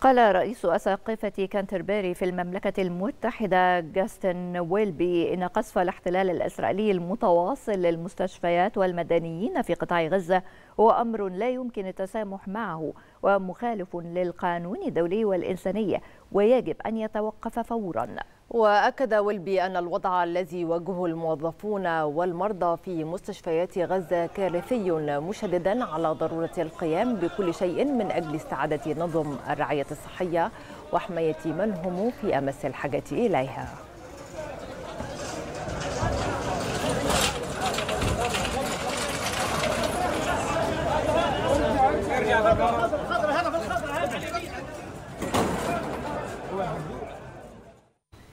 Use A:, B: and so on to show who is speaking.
A: قال رئيس أساقفة كانتربري في المملكة المتحدة جاستن ويلبي إن قصف الاحتلال الإسرائيلي المتواصل للمستشفيات والمدنيين في قطاع غزة هو أمر لا يمكن التسامح معه ومخالف للقانون الدولي والإنسانية ويجب أن يتوقف فوراً.
B: وأكد ويلبي أن الوضع الذي يواجهه الموظفون والمرضى في مستشفيات غزة كارثي مشددا على ضرورة القيام بكل شيء من أجل استعادة نظم الرعاية الصحية وحماية من هم في أمس الحاجة إليها.